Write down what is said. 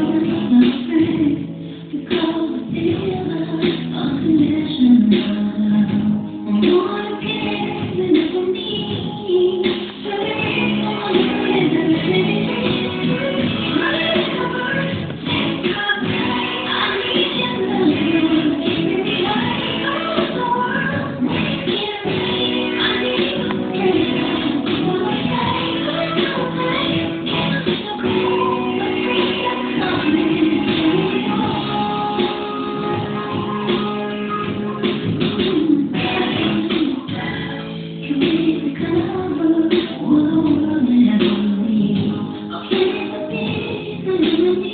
you. Thank.